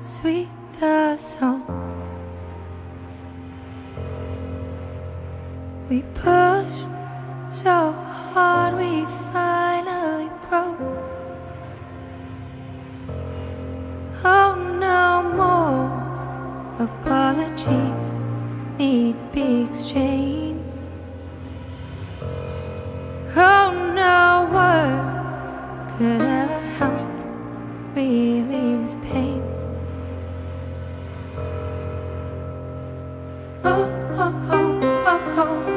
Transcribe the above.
sweet the song. We pushed so hard we finally broke. Oh, no more apologies need be exchanged. Oh, no word could ever help relieve this pain. Oh, oh, oh, oh, oh,